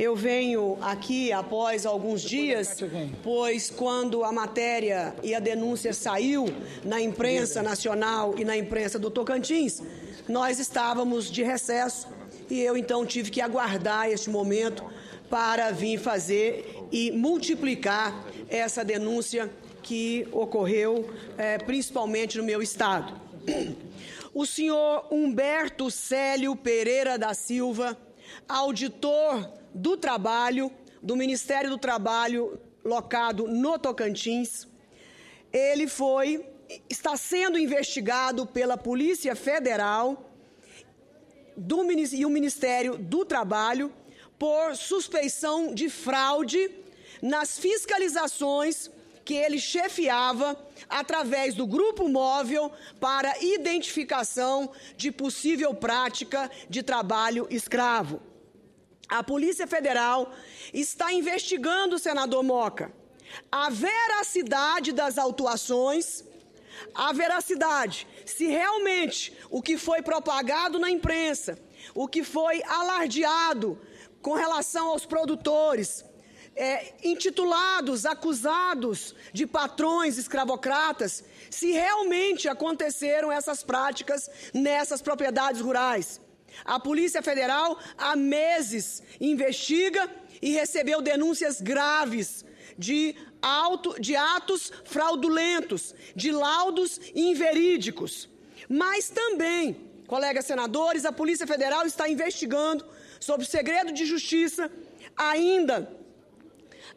Eu venho aqui após alguns dias, pois quando a matéria e a denúncia saiu na imprensa nacional e na imprensa do Tocantins, nós estávamos de recesso e eu então tive que aguardar este momento para vir fazer e multiplicar essa denúncia que ocorreu é, principalmente no meu estado. O senhor Humberto Célio Pereira da Silva, auditor do trabalho, do Ministério do Trabalho, locado no Tocantins, ele foi, está sendo investigado pela Polícia Federal do, e o Ministério do Trabalho por suspeição de fraude nas fiscalizações que ele chefiava através do grupo móvel para identificação de possível prática de trabalho escravo. A Polícia Federal está investigando o senador Moca a veracidade das autuações, a veracidade, se realmente o que foi propagado na imprensa, o que foi alardeado com relação aos produtores, é, intitulados, acusados de patrões escravocratas, se realmente aconteceram essas práticas nessas propriedades rurais. A Polícia Federal há meses investiga e recebeu denúncias graves de, auto, de atos fraudulentos, de laudos inverídicos. Mas também, colegas senadores, a Polícia Federal está investigando, sob segredo de justiça, ainda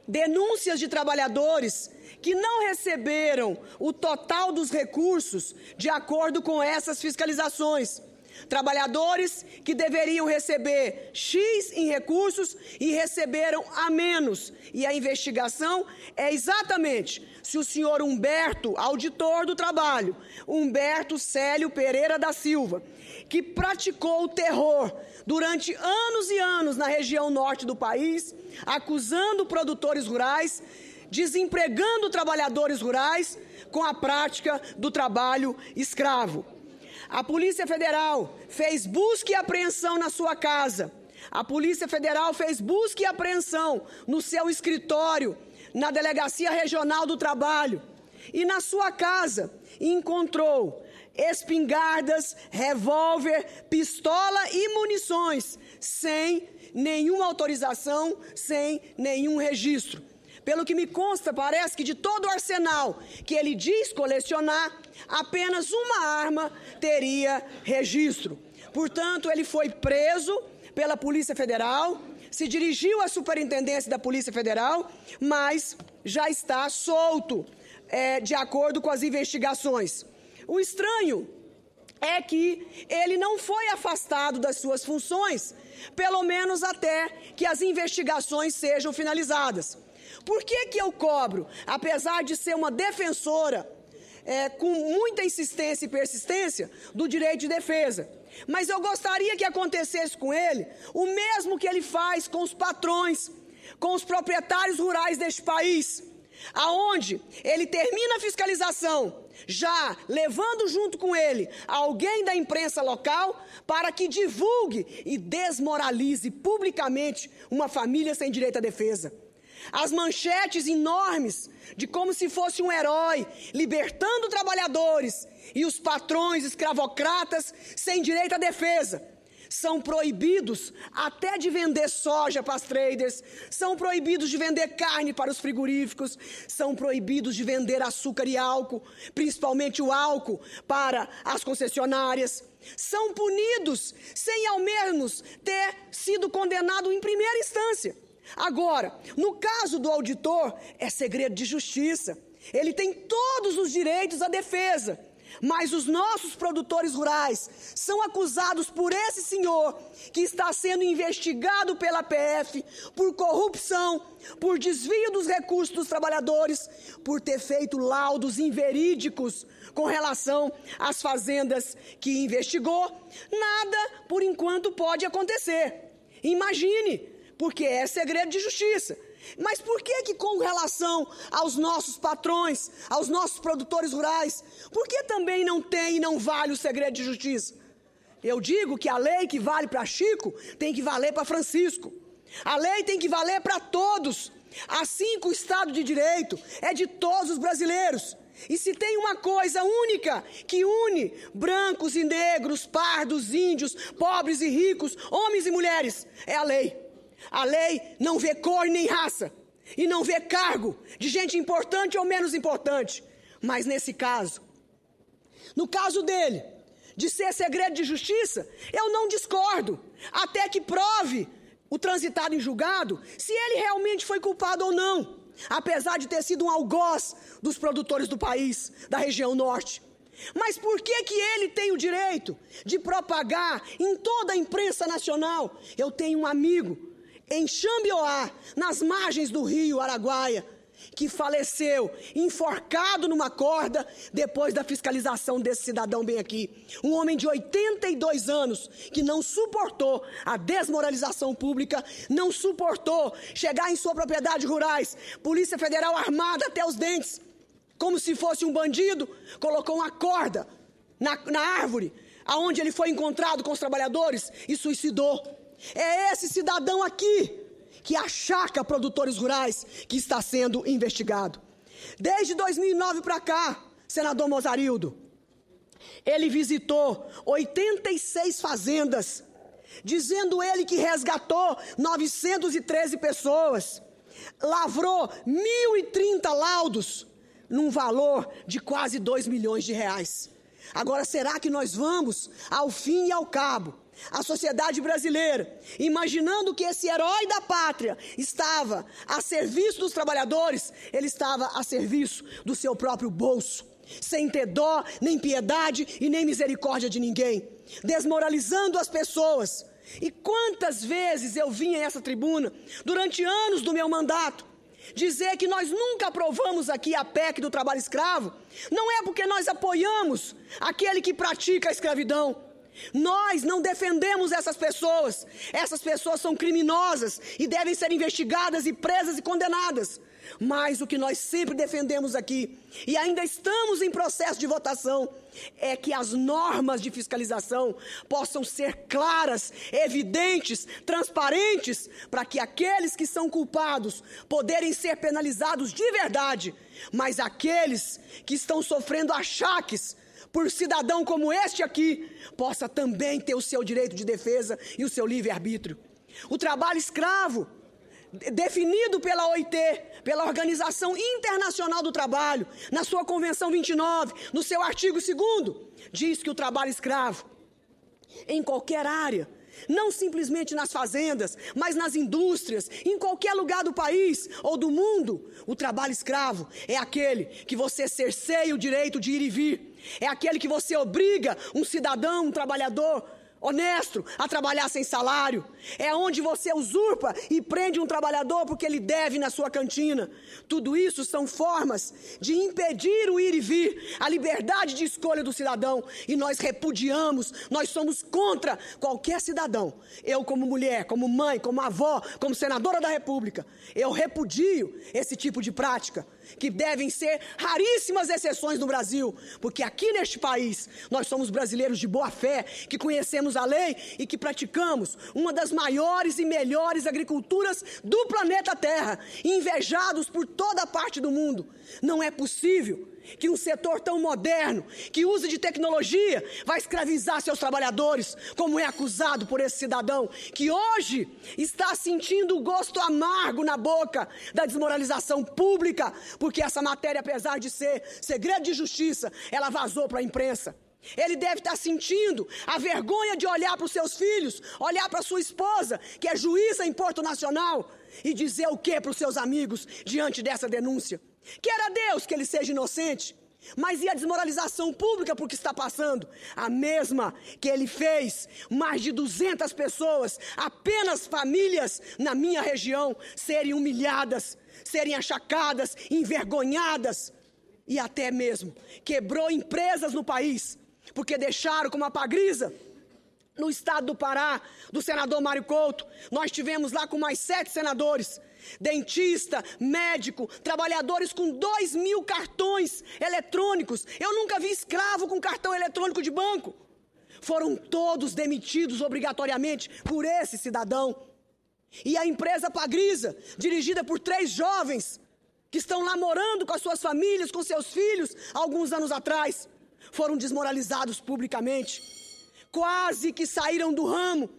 denúncias de trabalhadores que não receberam o total dos recursos de acordo com essas fiscalizações. Trabalhadores que deveriam receber X em recursos e receberam a menos. E a investigação é exatamente se o senhor Humberto, auditor do trabalho, Humberto Célio Pereira da Silva, que praticou o terror durante anos e anos na região norte do país, acusando produtores rurais, desempregando trabalhadores rurais com a prática do trabalho escravo. A Polícia Federal fez busca e apreensão na sua casa. A Polícia Federal fez busca e apreensão no seu escritório, na Delegacia Regional do Trabalho. E na sua casa encontrou espingardas, revólver, pistola e munições, sem nenhuma autorização, sem nenhum registro. Pelo que me consta, parece que de todo o arsenal que ele diz colecionar, apenas uma arma teria registro. Portanto, ele foi preso pela Polícia Federal, se dirigiu à Superintendência da Polícia Federal, mas já está solto, é, de acordo com as investigações. O estranho é que ele não foi afastado das suas funções, pelo menos até que as investigações sejam finalizadas. Por que, que eu cobro, apesar de ser uma defensora é, com muita insistência e persistência do direito de defesa? Mas eu gostaria que acontecesse com ele o mesmo que ele faz com os patrões, com os proprietários rurais deste país aonde ele termina a fiscalização, já levando junto com ele alguém da imprensa local para que divulgue e desmoralize publicamente uma família sem direito à defesa. As manchetes enormes de como se fosse um herói libertando trabalhadores e os patrões escravocratas sem direito à defesa são proibidos até de vender soja para as traders, são proibidos de vender carne para os frigoríficos, são proibidos de vender açúcar e álcool, principalmente o álcool, para as concessionárias. São punidos sem ao menos ter sido condenado em primeira instância. Agora, no caso do auditor, é segredo de justiça. Ele tem todos os direitos à defesa. Mas os nossos produtores rurais são acusados por esse senhor que está sendo investigado pela PF por corrupção, por desvio dos recursos dos trabalhadores, por ter feito laudos inverídicos com relação às fazendas que investigou. Nada, por enquanto, pode acontecer. Imagine, porque é segredo de justiça. Mas por que que com relação aos nossos patrões, aos nossos produtores rurais, por que também não tem e não vale o segredo de justiça? Eu digo que a lei que vale para Chico tem que valer para Francisco. A lei tem que valer para todos. Assim que o Estado de Direito é de todos os brasileiros. E se tem uma coisa única que une brancos e negros, pardos, índios, pobres e ricos, homens e mulheres, é a lei. A lei não vê cor nem raça e não vê cargo de gente importante ou menos importante. Mas nesse caso, no caso dele, de ser segredo de justiça, eu não discordo, até que prove o transitado em julgado se ele realmente foi culpado ou não, apesar de ter sido um algoz dos produtores do país, da região norte. Mas por que que ele tem o direito de propagar em toda a imprensa nacional? Eu tenho um amigo em Xambioá, nas margens do rio Araguaia, que faleceu enforcado numa corda depois da fiscalização desse cidadão bem aqui. Um homem de 82 anos que não suportou a desmoralização pública, não suportou chegar em sua propriedade rurais, Polícia Federal armada até os dentes, como se fosse um bandido, colocou uma corda na, na árvore aonde ele foi encontrado com os trabalhadores e suicidou. É esse cidadão aqui que achaca produtores rurais que está sendo investigado. Desde 2009 para cá, senador Mozarildo, ele visitou 86 fazendas, dizendo ele que resgatou 913 pessoas, lavrou 1.030 laudos, num valor de quase 2 milhões de reais. Agora, será que nós vamos, ao fim e ao cabo, a sociedade brasileira, imaginando que esse herói da pátria estava a serviço dos trabalhadores, ele estava a serviço do seu próprio bolso, sem ter dó, nem piedade e nem misericórdia de ninguém, desmoralizando as pessoas. E quantas vezes eu vim a essa tribuna, durante anos do meu mandato, dizer que nós nunca aprovamos aqui a PEC do trabalho escravo, não é porque nós apoiamos aquele que pratica a escravidão nós não defendemos essas pessoas. Essas pessoas são criminosas e devem ser investigadas e presas e condenadas. Mas o que nós sempre defendemos aqui, e ainda estamos em processo de votação, é que as normas de fiscalização possam ser claras, evidentes, transparentes, para que aqueles que são culpados poderem ser penalizados de verdade, mas aqueles que estão sofrendo achaques por cidadão como este aqui, possa também ter o seu direito de defesa e o seu livre-arbítrio. O trabalho escravo, definido pela OIT, pela Organização Internacional do Trabalho, na sua Convenção 29, no seu artigo 2, diz que o trabalho escravo, em qualquer área, não simplesmente nas fazendas, mas nas indústrias, em qualquer lugar do país ou do mundo. O trabalho escravo é aquele que você cerceia o direito de ir e vir, é aquele que você obriga um cidadão, um trabalhador honesto a trabalhar sem salário. É onde você usurpa e prende um trabalhador porque ele deve na sua cantina. Tudo isso são formas de impedir o ir e vir, a liberdade de escolha do cidadão. E nós repudiamos, nós somos contra qualquer cidadão. Eu, como mulher, como mãe, como avó, como senadora da República, eu repudio esse tipo de prática que devem ser raríssimas exceções no Brasil, porque aqui neste país nós somos brasileiros de boa fé, que conhecemos a lei e que praticamos uma das maiores e melhores agriculturas do planeta Terra, invejados por toda parte do mundo. Não é possível que um setor tão moderno, que usa de tecnologia, vai escravizar seus trabalhadores, como é acusado por esse cidadão, que hoje está sentindo o gosto amargo na boca da desmoralização pública, porque essa matéria, apesar de ser segredo de justiça, ela vazou para a imprensa. Ele deve estar sentindo a vergonha de olhar para os seus filhos, olhar para sua esposa, que é juíza em Porto Nacional, e dizer o que para os seus amigos diante dessa denúncia. Quer a Deus que ele seja inocente, mas e a desmoralização pública por que está passando? A mesma que ele fez, mais de 200 pessoas, apenas famílias na minha região, serem humilhadas, serem achacadas, envergonhadas e até mesmo quebrou empresas no país, porque deixaram como a pagrisa no estado do Pará, do senador Mário Couto. Nós tivemos lá com mais sete senadores dentista, médico, trabalhadores com dois mil cartões eletrônicos. Eu nunca vi escravo com cartão eletrônico de banco. Foram todos demitidos obrigatoriamente por esse cidadão. E a empresa Pagrisa, dirigida por três jovens que estão lá morando com as suas famílias, com seus filhos, alguns anos atrás, foram desmoralizados publicamente. Quase que saíram do ramo.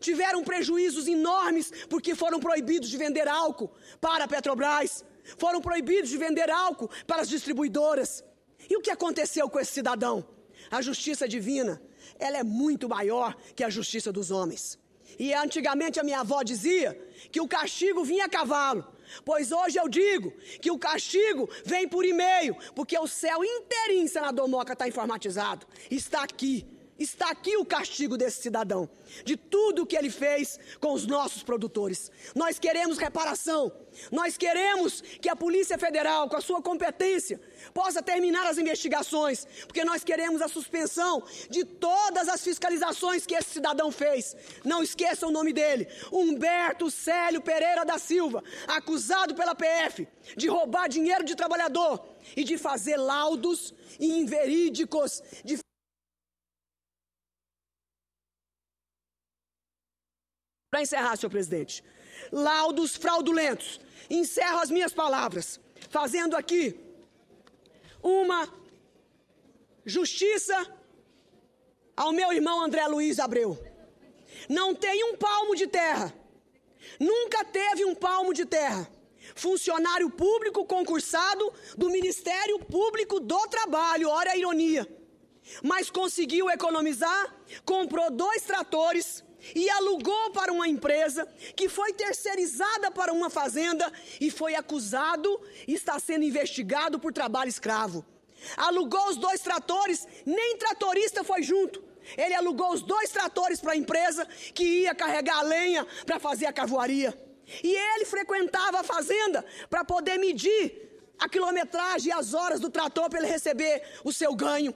Tiveram prejuízos enormes porque foram proibidos de vender álcool para a Petrobras. Foram proibidos de vender álcool para as distribuidoras. E o que aconteceu com esse cidadão? A justiça divina, ela é muito maior que a justiça dos homens. E antigamente a minha avó dizia que o castigo vinha a cavalo. Pois hoje eu digo que o castigo vem por e-mail, porque o céu inteirinho, senador Moca, está informatizado. Está aqui. Está aqui o castigo desse cidadão, de tudo o que ele fez com os nossos produtores. Nós queremos reparação, nós queremos que a Polícia Federal, com a sua competência, possa terminar as investigações, porque nós queremos a suspensão de todas as fiscalizações que esse cidadão fez. Não esqueçam o nome dele: Humberto Célio Pereira da Silva, acusado pela PF de roubar dinheiro de trabalhador e de fazer laudos inverídicos, de Para encerrar, senhor presidente, laudos fraudulentos. Encerro as minhas palavras, fazendo aqui uma justiça ao meu irmão André Luiz Abreu. Não tem um palmo de terra. Nunca teve um palmo de terra. Funcionário público concursado do Ministério Público do Trabalho, olha a ironia. Mas conseguiu economizar, comprou dois tratores, e alugou para uma empresa que foi terceirizada para uma fazenda e foi acusado e está sendo investigado por trabalho escravo. Alugou os dois tratores, nem tratorista foi junto. Ele alugou os dois tratores para a empresa que ia carregar a lenha para fazer a carvoaria. E ele frequentava a fazenda para poder medir a quilometragem e as horas do trator para ele receber o seu ganho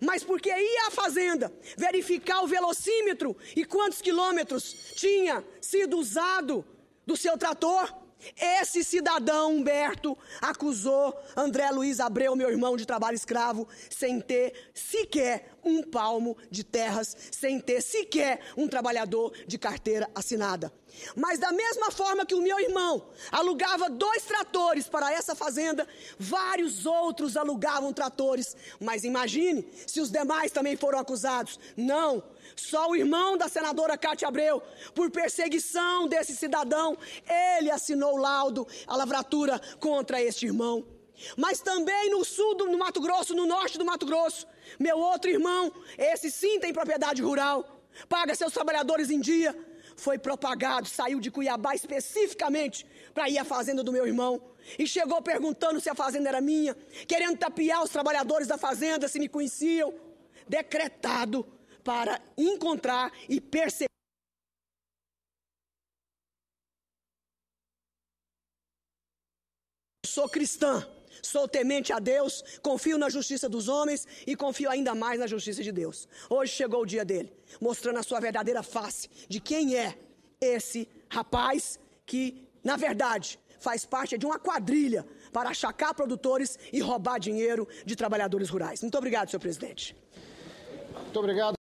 mas porque ia à fazenda verificar o velocímetro e quantos quilômetros tinha sido usado do seu trator, esse cidadão Humberto acusou André Luiz Abreu, meu irmão de trabalho escravo, sem ter sequer um palmo de terras, sem ter sequer um trabalhador de carteira assinada. Mas da mesma forma que o meu irmão alugava dois tratores para essa fazenda, vários outros alugavam tratores. Mas imagine se os demais também foram acusados. Não, só o irmão da senadora Cátia Abreu, por perseguição desse cidadão, ele assinou o laudo, a lavratura contra este irmão. Mas também no sul do Mato Grosso, no norte do Mato Grosso, meu outro irmão, esse sim tem propriedade rural, paga seus trabalhadores em dia, foi propagado, saiu de Cuiabá especificamente para ir à fazenda do meu irmão. E chegou perguntando se a fazenda era minha, querendo tapear os trabalhadores da fazenda se me conheciam. Decretado para encontrar e perceber. Sou cristã, sou temente a Deus, confio na justiça dos homens e confio ainda mais na justiça de Deus. Hoje chegou o dia dele, mostrando a sua verdadeira face de quem é esse rapaz que, na verdade, faz parte de uma quadrilha para achacar produtores e roubar dinheiro de trabalhadores rurais. Muito obrigado, senhor presidente. Muito obrigado.